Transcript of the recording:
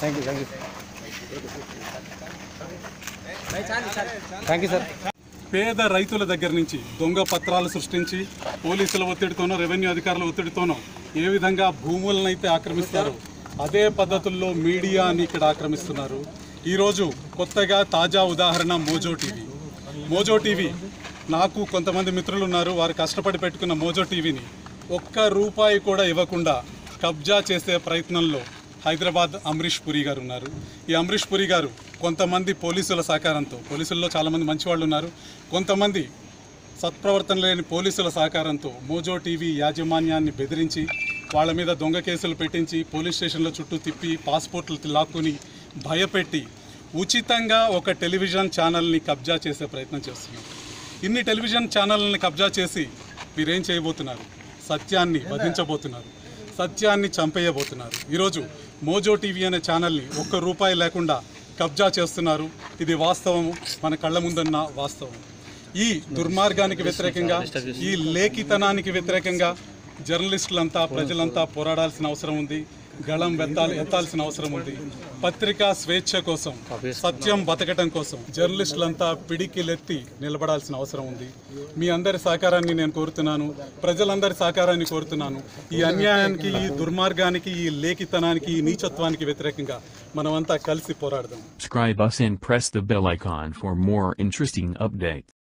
Thank you thank you thank you sir పేద రైతుల దగ్గర నుంచి దొంగ పత్రాలు సృష్టించి పోలీసుల ఒత్తిడితోనో రెవెన్యూ అధికారుల ఒత్తిడితోనో ఏ విధంగా భూములనైతే ఆక్రమిస్తారో అదే పద్ధతుల్లో మీడియాని ఇక్కడ ఆక్రమిస్తున్నారు. ఈరోజు కొత్తగా తాజా ఉదాహరణ మోజో టీవీ. మోజో టీవీ నాకు కొంతమంది మిత్రులు ఉన్నారు వారు కష్టపడి పెట్టుకున్న మోజో టీవీని. ఒక్క రూపాయి కూడా ఇవ్వకుండా కబ్జా చేసే ప్రయత్నంలో హైదరాబాద్ అమరీష్ పురి గారు ఉన్నారు. ఈ అమరీష్ పురి గారు కొంతమంది పోలీసుల సహకారంతో పోలీసుల్లో చాలామంది మంచి వాళ్ళు ఉన్నారు. కొంతమంది సత్ప్రవర్తన లేని పోలీసుల సహకారంతో మోజో టీవీ యాజమాన్యాన్ని బెదిరించి వాళ్ళ మీద దొంగ కేసులు పెట్టించి పోలీస్ స్టేషన్ల చుట్టూ తిప్పి పాస్పోర్ట్లు లాక్కుని భయపెట్టి ఉచితంగా ఒక టెలివిజన్ ఛానల్ని కబ్జా చేసే ప్రయత్నం చేస్తున్నారు ఇన్ని టెలివిజన్ ఛానళ్ళని కబ్జా చేసి మీరేం చేయబోతున్నారు? సత్యాన్ని వధించబోతున్నారు. సత్యాన్ని చంపేయబోతున్నారు. ఈరోజు మోజో టీవీ అనే ఛానల్ని ఒక్క రూపాయి లేకుండా కబ్జా చేస్తున్నారు. ఇది వాస్తవము. మన కళ్ళ ముందున్న వాస్తవం. ఈ దుర్మార్గానికి వ్యతిరేకంగా ఈ లేఖితనానికి వ్యతిరేకంగా జర్నలిస్టులంతా ప్రజలంతా పోరాడాల్సిన అవసరం ఉంది. గళం వెత్తాలి ఎత్తాల్సిన అవసరం ఉంది. పత్రికా స్వేచ్ఛ కోసం సత్యం బతకటం కోసం జర్నలిస్టులంతా పిడికిలెత్తి నిలబడాల్సిన అవసరం ఉంది. మీ అందరి సహకారాన్ని నేను కోరుతున్నాను. ప్రజలందరి సహకారాన్ని కోరుతున్నాను. ఈ అన్యాయానికి ఈ దుర్మార్గానికి ఈ లేఖితనానికి ఈ నీచత్వానికి వ్యతిరేకంగా మనమంతా కలిసి పోరాడదాం.